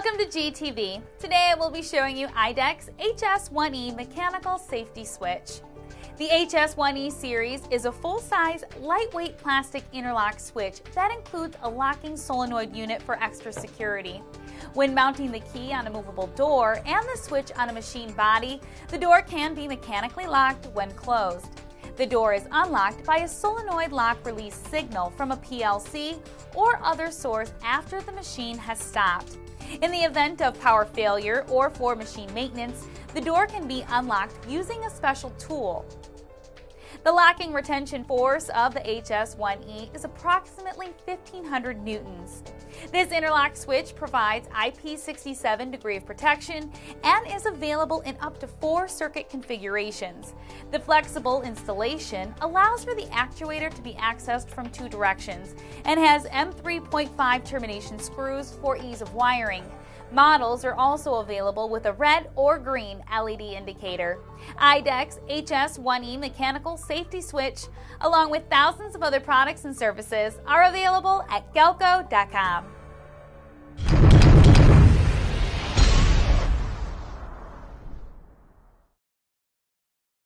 Welcome to GTV. Today I will be showing you IDEC's HS1E mechanical safety switch. The HS1E series is a full-size, lightweight plastic interlock switch that includes a locking solenoid unit for extra security. When mounting the key on a movable door and the switch on a machine body, the door can be mechanically locked when closed. The door is unlocked by a solenoid lock release signal from a PLC or other source after the machine has stopped. In the event of power failure or for machine maintenance, the door can be unlocked using a special tool. The locking retention force of the HS1E is approximately 1500 newtons. This interlock switch provides IP67 degree of protection and is available in up to four circuit configurations. The flexible installation allows for the actuator to be accessed from two directions and has M3.5 termination screws for ease of wiring. Models are also available with a red or green LED indicator. IDEC's HS1E mechanical safety switch, along with thousands of other products and services, are available at galco.com.